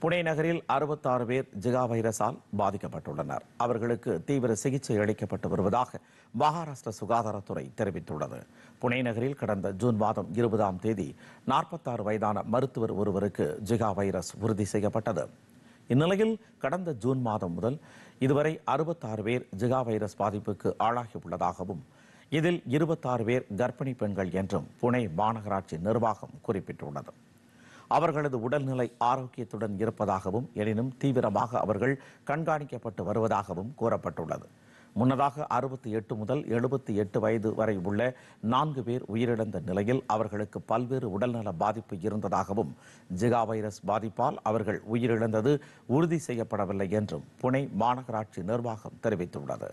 புனே நகரில் அறுபத்தாறு பேர் ஜிகா வைரஸால் பாதிக்கப்பட்டுள்ளனர். அவர்களுக்கு தீவிர சிகிச்சை அளிக்கப்பட்டு வருவதாக மகாராஷ்டிர சுகாதாரத்துறை தெரிவித்துள்ளது. புனே நகரில் கடந்த ஜூன் மாதம் இருபதாம் தேதி நாற்பத்தாறு வயதான மருத்துவர் ஒருவருக்கு ஜிகா வைரஸ் உறுதி செய்யப்பட்டது. இந்நிலையில் கடந்த ஜூன் மாதம் முதல் இதுவரை அறுபத்தாறு பேர் ஜிகா வைரஸ் பாதிப்புக்கு ஆளாகியுள்ளதாகவும் இதில் இருபத்தாறு பேர் கர்ப்பிணி பெண்கள் என்றும் புனே மாநகராட்சி நிர்வாகம் குறிப்பிட்டுள்ளது. அவர்களது உடல்நிலை ஆரோக்கியத்துடன் இருப்பதாகவும் எனினும் தீவிரமாக அவர்கள் கண்காணிக்கப்பட்டு வருவதாகவும் கூறப்பட்டுள்ளது. முன்னதாக அறுபத்தி எட்டு முதல் எழுபத்தி எட்டு வயது வரை உள்ள நான்கு பேர் உயிரிழந்த நிலையில் அவர்களுக்கு பல்வேறு உடல்நல பாதிப்பு இருந்ததாகவும் ஜிகா வைரஸ் பாதிப்பால் அவர்கள் உயிரிழந்தது உறுதி செய்யப்படவில்லை என்றும் புனே மாநகராட்சி நிர்வாகம் தெரிவித்துள்ளது.